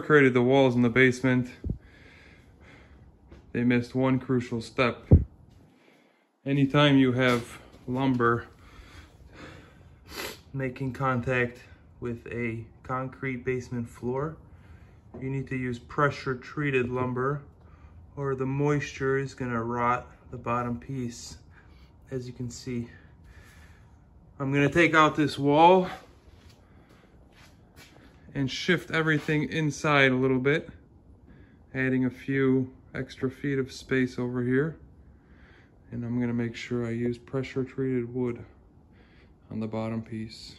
created the walls in the basement, they missed one crucial step. Anytime you have lumber making contact with a concrete basement floor, you need to use pressure treated lumber or the moisture is gonna rot the bottom piece, as you can see. I'm gonna take out this wall and shift everything inside a little bit, adding a few extra feet of space over here. And I'm gonna make sure I use pressure treated wood on the bottom piece.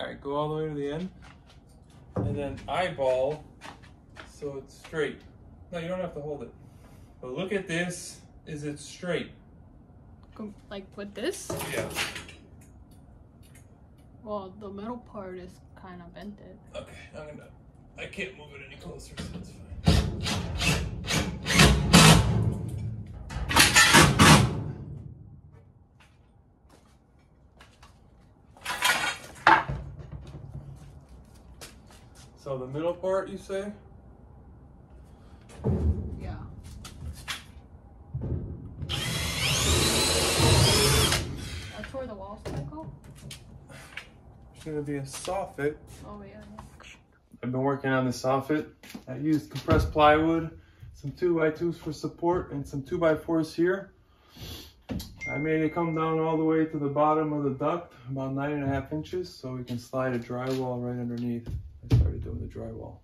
All right, go all the way to the end. And then eyeball so it's straight. No, you don't have to hold it. But look at this. Is it straight? Like with this? Yeah. Well, the middle part is kind of dented. Okay, I'm gonna. I can't move it any closer, so it's fine. So the middle part, you say? Yeah. That's where the walls gonna go? It's gonna be a soffit. Oh, yeah. I've been working on this soffit. I used compressed plywood, some 2x2s for support, and some 2x4s here. I made it come down all the way to the bottom of the duct, about nine and a half inches, so we can slide a drywall right underneath. I started doing the drywall.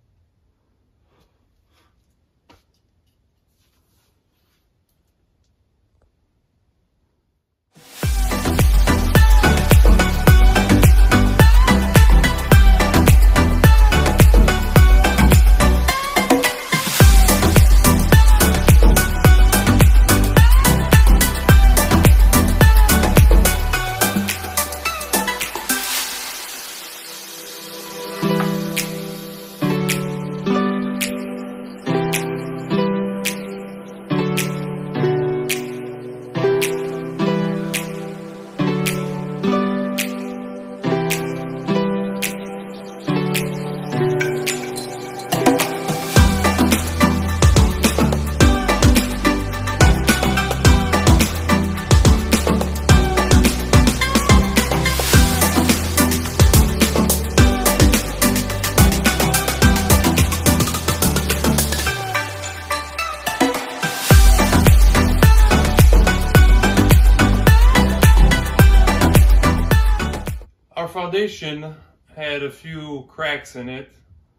Foundation had a few cracks in it,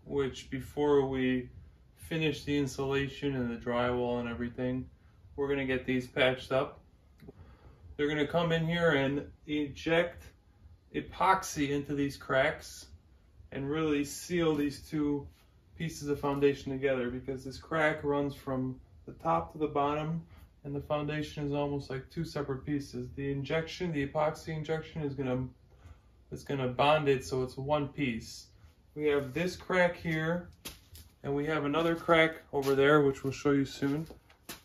which before we finish the insulation and the drywall and everything, we're gonna get these patched up. They're gonna come in here and inject epoxy into these cracks and really seal these two pieces of foundation together because this crack runs from the top to the bottom and the foundation is almost like two separate pieces. The injection, the epoxy injection is gonna it's gonna bond it so it's one piece. We have this crack here, and we have another crack over there, which we'll show you soon.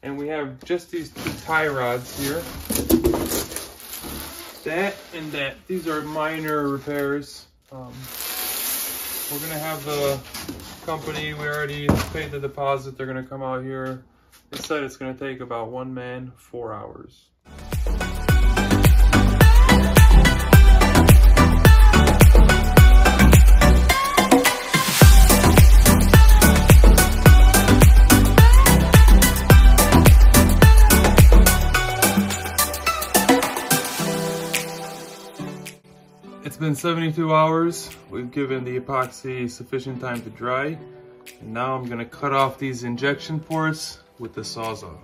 And we have just these two tie rods here. That and that. These are minor repairs. Um, we're gonna have the company, we already paid the deposit, they're gonna come out here. They said it's gonna take about one man, four hours. It's 72 hours. We've given the epoxy sufficient time to dry. And now I'm gonna cut off these injection ports with the Sawzall.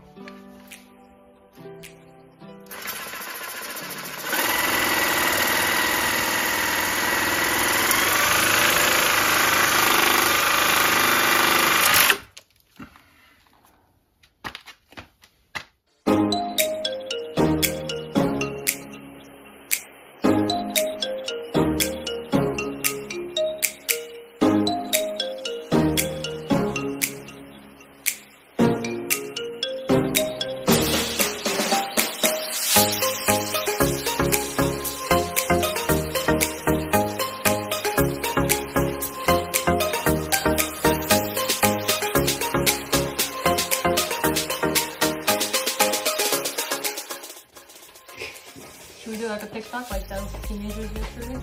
Like a TikTok like those teenagers yesterday?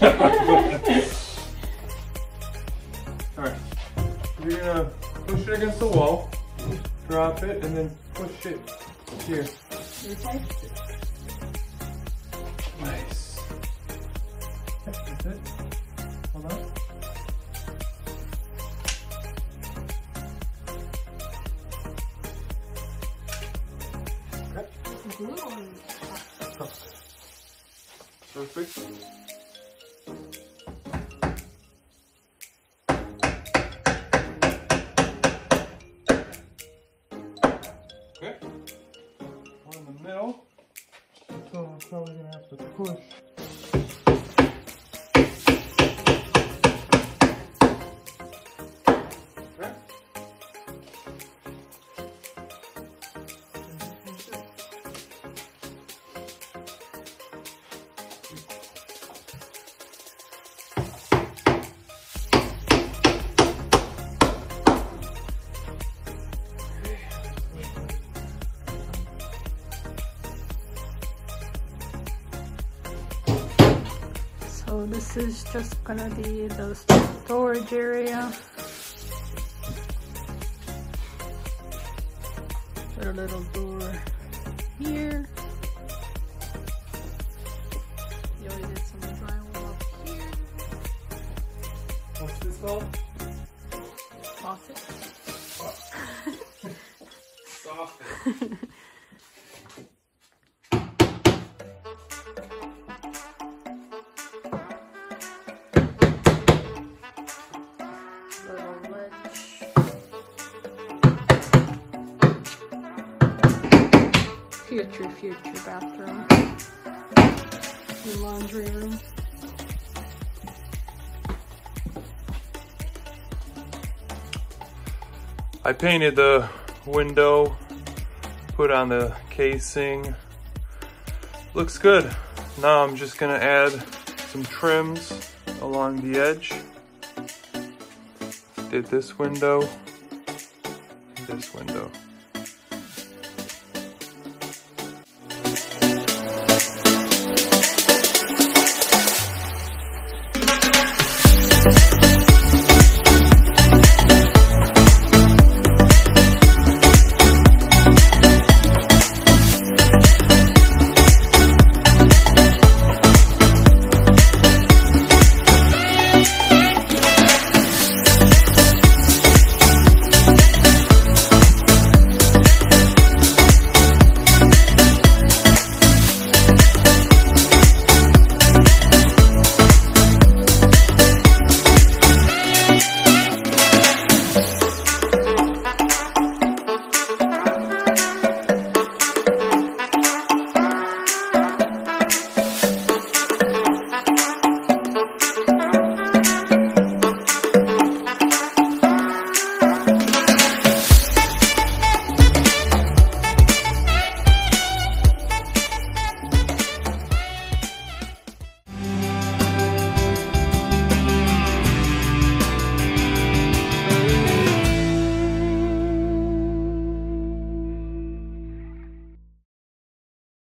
Alright, you're gonna push it against the wall, drop it, and then push it here. Your? Perfecto. So this is just gonna be the storage area. Put a little door here. You already did some drywall up here. What's this called? Faucet. Soffit. Future, future bathroom. Laundry room. I painted the window, put on the casing. Looks good. Now I'm just gonna add some trims along the edge. Did this window, this window.